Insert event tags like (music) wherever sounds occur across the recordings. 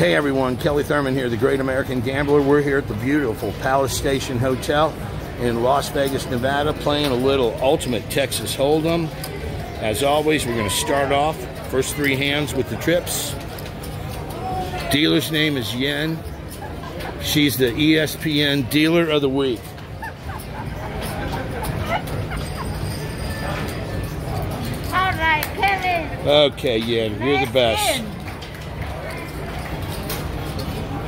Hey everyone, Kelly Thurman here, the Great American Gambler. We're here at the beautiful Palace Station Hotel in Las Vegas, Nevada, playing a little Ultimate Texas Hold'em. As always, we're going to start off first three hands with the trips. Dealer's name is Yen. She's the ESPN Dealer of the Week. All right, Kevin. Okay, Yen, you're the best.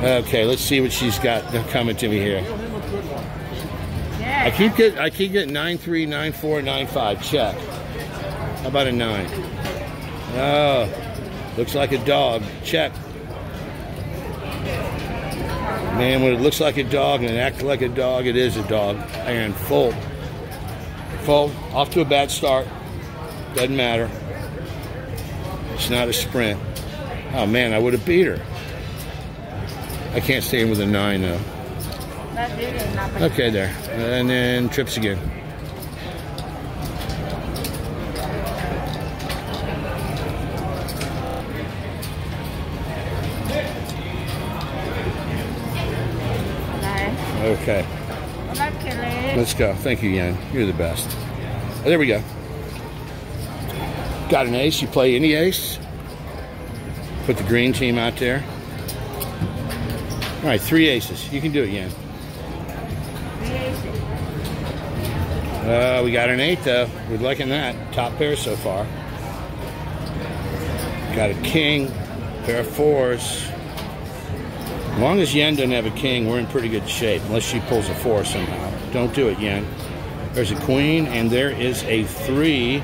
Okay, let's see what she's got coming to me here. I keep get I keep getting nine three, nine four, nine five. Check. How about a nine? Oh, looks like a dog. Check. Man, when it looks like a dog and it acts like a dog, it is a dog. And full. Full. Off to a bad start. Doesn't matter. It's not a sprint. Oh man, I would have beat her. I can't stay with a nine though. Okay, there. And then trips again. Okay, let's go. Thank you, Yan. You're the best. Oh, there we go. Got an ace. You play any ace? Put the green team out there. All right, three aces. You can do it, Yan. Uh, we got an eight though. We're liking that. Top pair so far. Got a king, pair of fours. As long as Yen doesn't have a king, we're in pretty good shape. Unless she pulls a four somehow. Don't do it, Yen. There's a queen, and there is a three,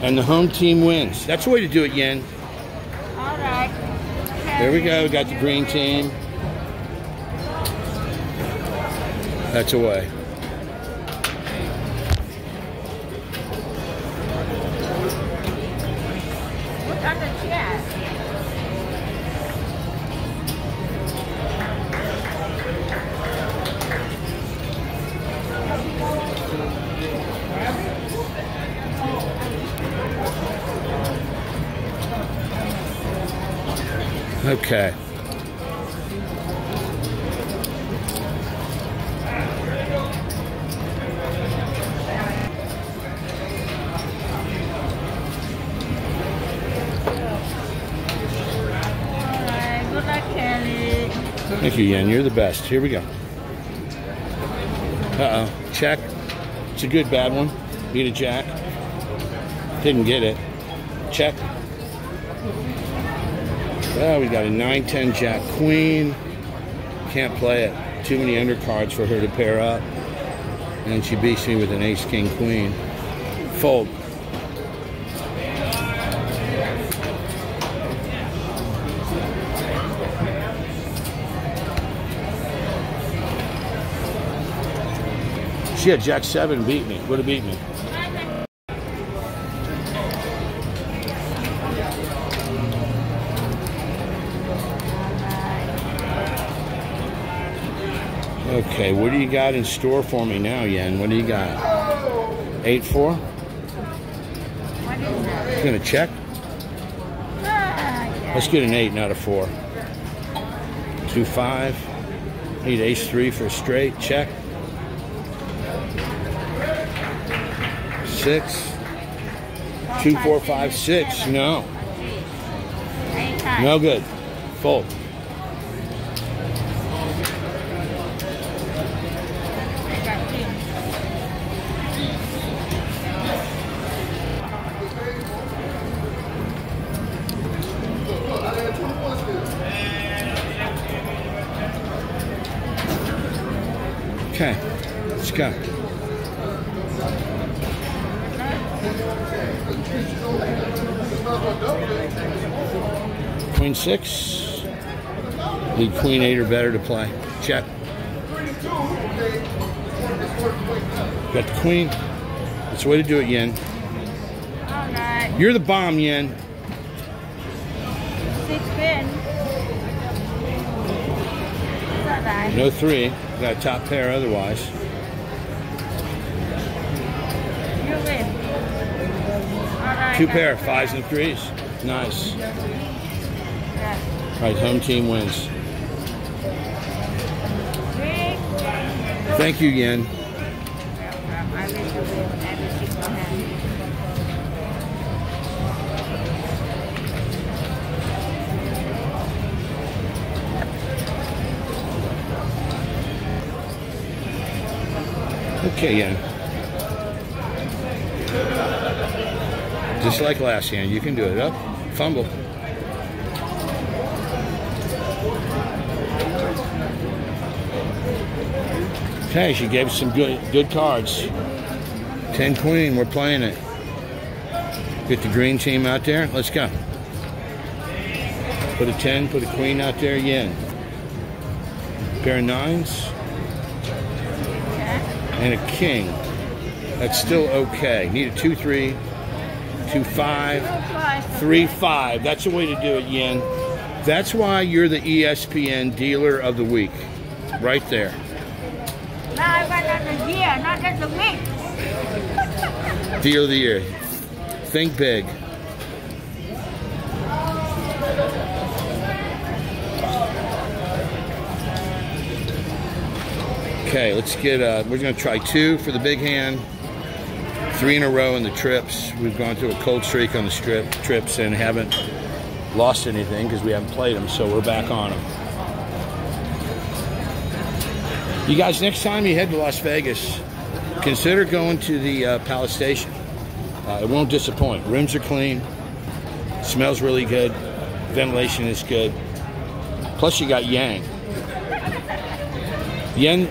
and the home team wins. That's the way to do it, Yen. All right. There we go. We got the green team. That's away. Put on the chair. Okay. Thank you, Yen. You're the best. Here we go. Uh oh. Check. It's a good bad one. Beat a jack. Didn't get it. Check. Oh, we got a 9 10 jack queen. Can't play it. Too many undercards for her to pair up. And she beats me with an ace king queen. Fold. She had jack 7 beat me. Would have beat me. Okay, what do you got in store for me now, Yen? What do you got? 8 4? What is that? You gonna check? Let's get an 8, not a 4. 2 5. Need ace 3 for a straight. Check. 6. 2 4 5 6. No. No good. Fold. Okay. Let's go. Queen six. Need queen eight or better to play. Check. Got the queen. That's the way to do it, Yen. Right. You're the bomb, Yen. Six pin. No three. Got a top pair otherwise. You win. Two pair, fives and threes. Nice. All right, home team wins. Thank you, Yen. Welcome. I wish you win every single hand. Okay, Yen. Just like last hand, you can do it. Up, fumble. Okay, she gave us some good good cards. Ten queen, we're playing it. Get the green team out there. Let's go. Put a ten, put a queen out there. Yen. Pair of nines and a king. That's still okay. Need a two three, two five, Five. three. That's the way to do it, Yen. That's why you're the ESPN dealer of the week, right there. Now I want another year, not just a week. (laughs) Deal of the year. Think big. Okay, let's get. Uh, we're going to try two for the big hand. Three in a row in the trips. We've gone through a cold streak on the strip trips and haven't lost anything because we haven't played them. So we're back on them. You guys, next time you head to Las Vegas, consider going to the uh, Palace Station. Uh, it won't disappoint. Rooms are clean, smells really good, ventilation is good. Plus, you got Yang. Yen,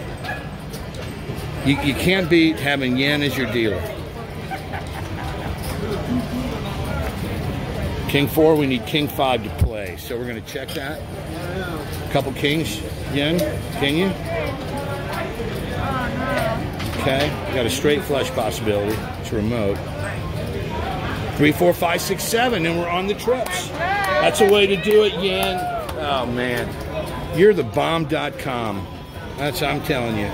you, you can't beat having Yen as your dealer. King four, we need King five to play, so we're going to check that. A couple kings, Yen, can you? Okay, got a straight flush possibility. It's remote. Three, four, five, six, seven, and we're on the trips. That's a way to do it, Yen. Oh man, you're the bomb.com. That's I'm telling you.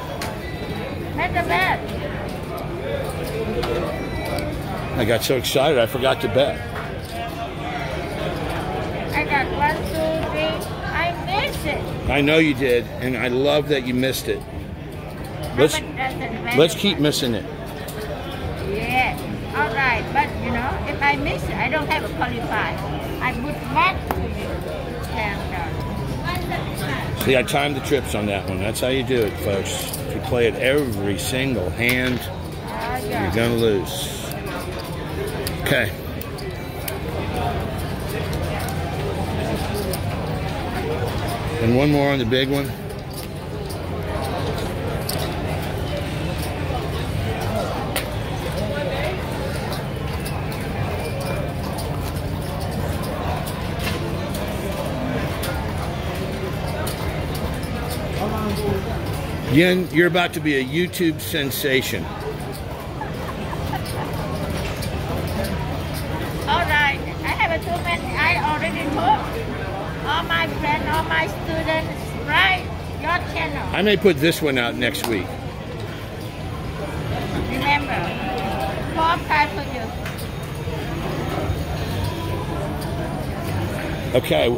Bet. I got so excited I forgot to bet. I know you did, and I love that you missed it. Let's How much does it matter? let's keep missing it. Yeah. All right, but you know, if I miss it, I don't have a qualify. I would have to be. See, I timed the trips on that one. That's how you do it, folks. If you play it every single hand, Oh you're gonna lose. Okay. And one more on the big one. Yen, you're about to be a YouTube sensation. I may put this one out next week. Remember, four time for you. Okay,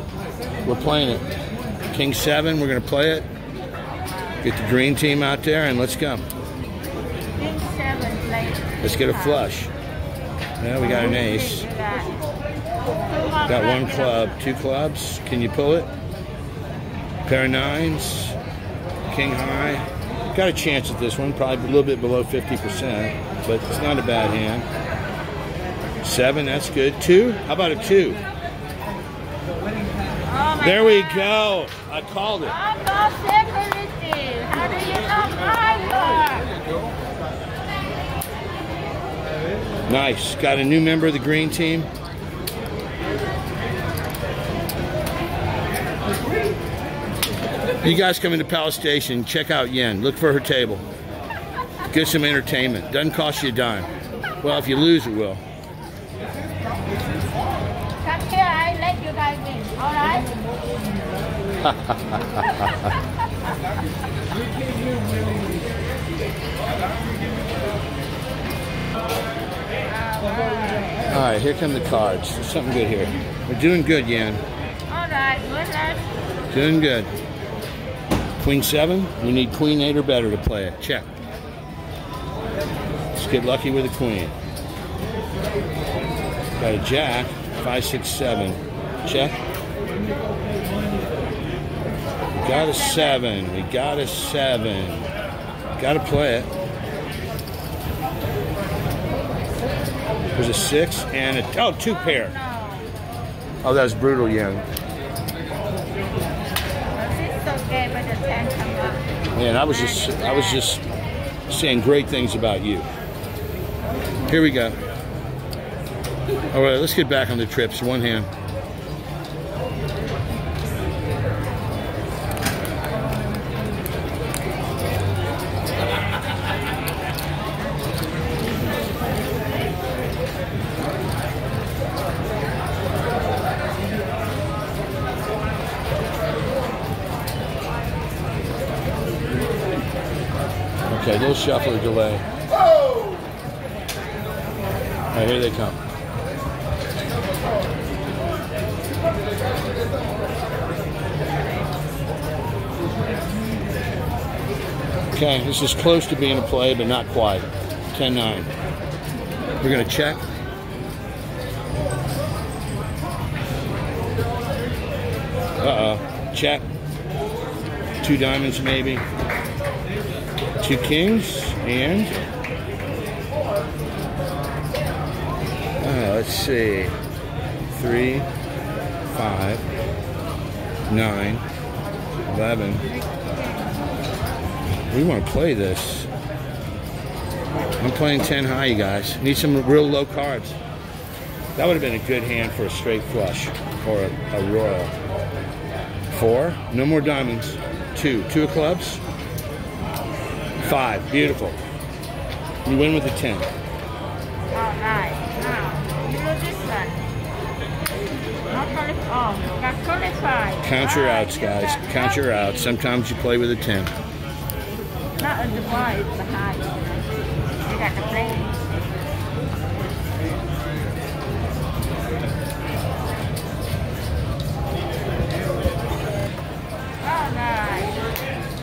we're playing it. King seven, we're gonna play it. Get the green team out there and let's go. King seven play. Let's get a flush. Yeah, we got an ace. Got, two more Got one club, two clubs. Can you pull it? Pair of nines, king high. Got a chance at this one, probably a little bit below 50%, but it's not a bad hand. Seven, that's good. Two, how about a two? Oh There we God. go. I called it. Almost security. How do you know my word? Nice. Got a new member of the green team. You guys come into Palace Station, check out Yen. Look for her table. Get some entertainment. Doesn't cost you a dime. Well, if you lose, it will. Come here, I let you guys in. All right? All right, here come the cards. There's something good here. We're doing good, Yen. All right. right, good luck. Doing good. Queen seven. We need queen eight or better to play it. Check. Let's get lucky with a queen. Got a jack. Five, six, seven. Check. We got a seven. We got a seven. Got to play it. There's a six and a oh two pair. Oh, that's brutal, young. This is okay, but the ten come Man, I was just I was just saying great things about you. Here we go. All right, let's get back on the trips. One hand. Okay, little shuffler delay. All right, here they come. Okay, this is close to being a play, but not quite. 10-9. We're going to check. Uh-oh. Check. Two diamonds, maybe. Two kings, and... Uh, let's see. Three, five, nine, eleven. We want to play this. I'm playing 10 high, you guys. Need some real low cards. That would have been a good hand for a straight flush or a, a royal. Four. No more diamonds. Two. Two of clubs. Five. Beautiful. You win with a 10. All right, now you do this one. Not qualified. Oh, qualified. Count your outs, guys. Count your outs. Sometimes you play with a 10. Not the bar, it's the high. You got the play.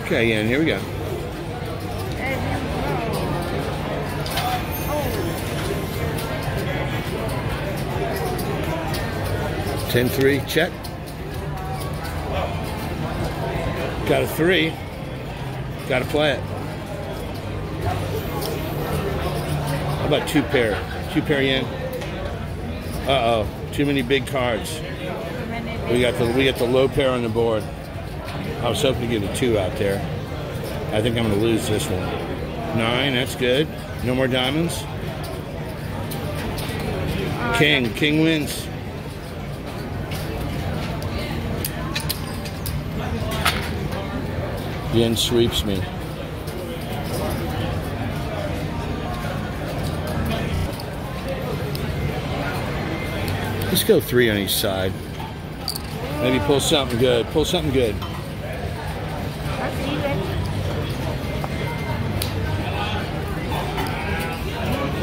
Okay, and here we go. 10-3, check. Got a three. Got to play it. How about two pair? Two pair yen. Uh oh, too many big cards. We got the we got the low pair on the board. I was hoping to get a two out there. I think I'm going to lose this one. Nine, that's good. No more diamonds. Uh, king, King wins. Yen sweeps me. Let's go three on each side. Maybe pull something good. Pull something good.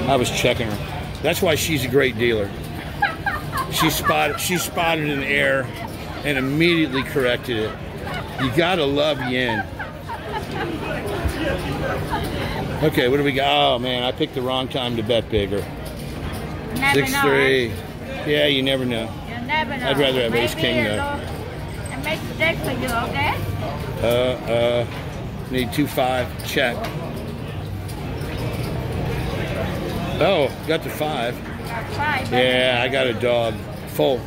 I was checking her. That's why she's a great dealer. She spotted she spotted an error and immediately corrected it. You gotta love yen. Okay, what do we got? Oh man, I picked the wrong time to bet bigger. Never Six know, three. Yeah, you never know. You never know. I'd rather have ace king, though. little- A mistake for you, okay? Uh uh need two five. Check. Oh, got the five. Got five. Yeah, I got a dog. Full.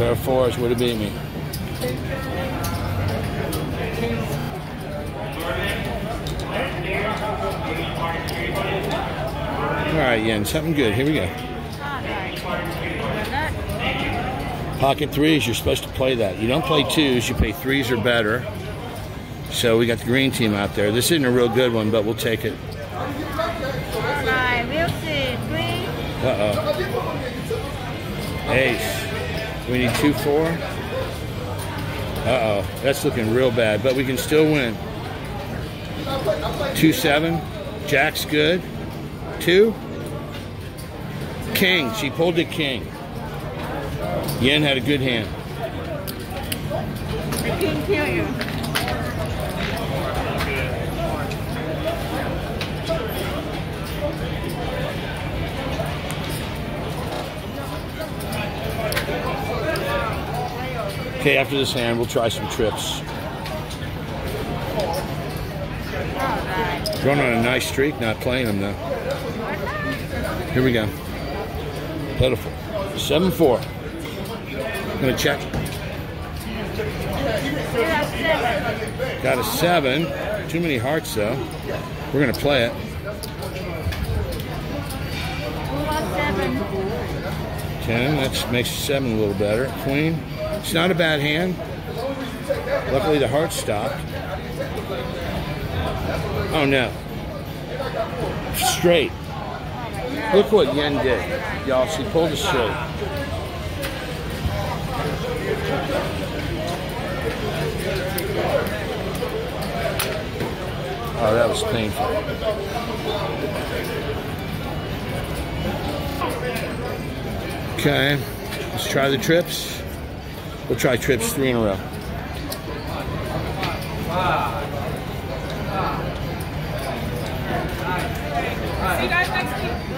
Of fours would have beat me. All right, Yen, something good. Here we go. All right. Good luck. Pocket threes, you're supposed to play that. You don't play twos, you play threes or better. So we got the green team out there. This isn't a real good one, but we'll take it. All right, we'll. Three. Uh oh. Ace. We need two four. Uh oh. That's looking real bad, but we can still win. Two seven. Jack's good. two. King. She pulled the king. Yen had a good hand. King kill you. Okay, after this hand, we'll try some trips. Going on a nice streak, not playing them though. Here we go. Pitiful. 7 4. Gonna check. Got a 7. Too many hearts though. We're gonna play it. 10. That makes 7 a little better. Queen. It's not a bad hand. Luckily the heart stopped. Oh no. Straight. Look what Yen did. Y'all, she pulled a straight. Oh, that was painful. Okay, let's try the trips. We'll try trips three in a row.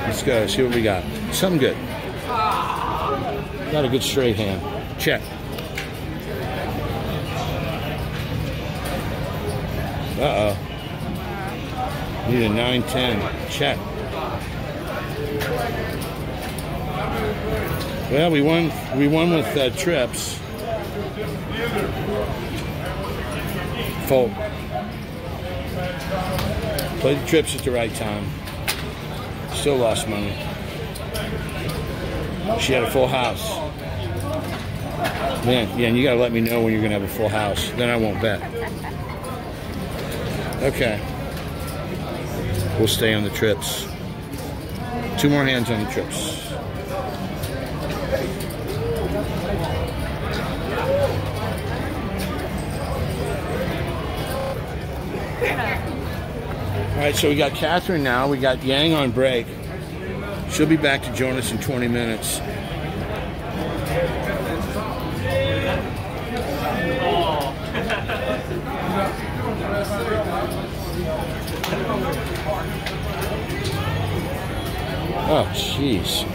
Let's go, see what we got. Something good. Got a good straight hand. Check. Uh oh. Need a 9 10. Check. Well, we won. We won with uh, trips. Fold. Played the trips at the right time. Still lost money. She had a full house. Man, yeah, and you gotta let me know when you're gonna have a full house. Then I won't bet. Okay. We'll stay on the trips. Two more hands on the trips. Right, so we got Catherine now. We got Yang on break. She'll be back to join us in 20 minutes. Oh, jeez.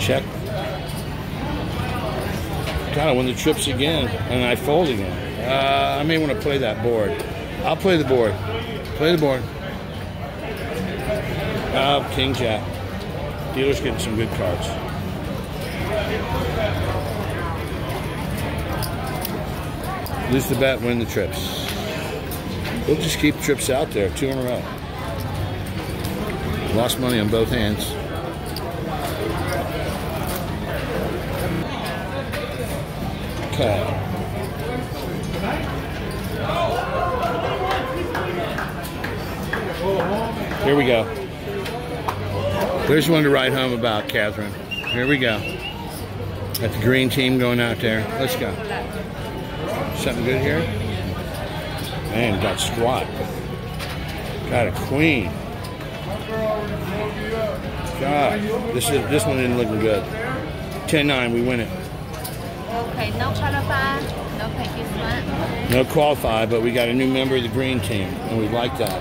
Check. I win the trips again, and I fold again. Uh, I may want to play that board. I'll play the board. Play the board. Oh, King Jack. Dealer's getting some good cards. Lose the bet, win the trips. We'll just keep trips out there, two in a row. Lost money on both hands. Okay. Here we go. There's one to write home about, Catherine. Here we go. Got the green team going out there. Let's go. Something good here? Man, got squat. Got a queen. God, this is this one isn't looking good. 10-9, we win it. Okay, no qualify, no participant. No qualify, but we got a new member of the green team, and we like that.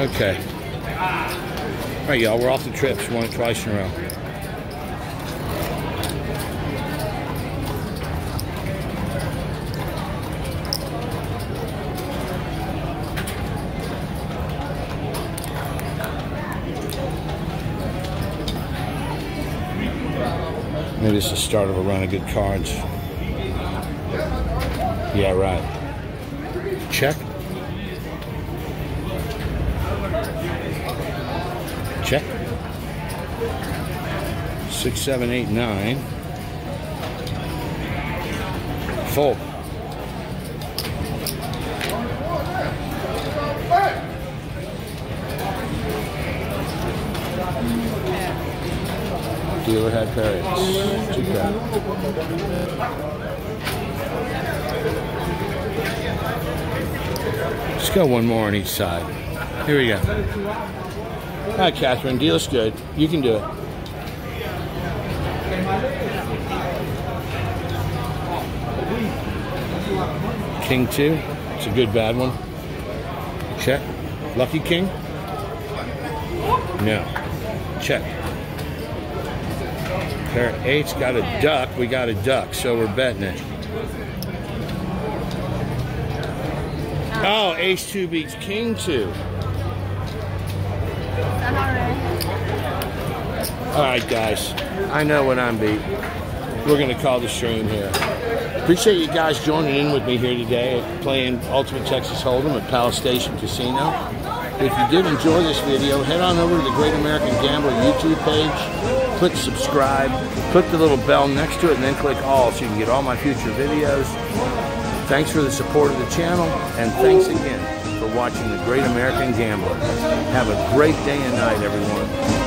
Okay. All right, y'all, we're off the trips. It twice in a row. Maybe it's the start of a run of good cards. Yeah, right. Check. Check. Six, seven, eight, nine. Fold. you ever had parrots? Too bad. Just got one more on each side. Here we go. Hi, Catherine. Deal's good. You can do it. King 2. It's a good bad one. Check. Lucky King? No. Check. Pair eight's got a duck. We got a duck, so we're betting it. Oh, ace two beats king two. All right, guys. I know when I'm beat. We're going to call the stream here. Appreciate you guys joining in with me here today playing Ultimate Texas Hold'em at Palace Station Casino. If you did enjoy this video, head on over to the Great American Gambler YouTube page, click subscribe, click the little bell next to it, and then click all so you can get all my future videos. Thanks for the support of the channel, and thanks again for watching the Great American Gambler. Have a great day and night, everyone.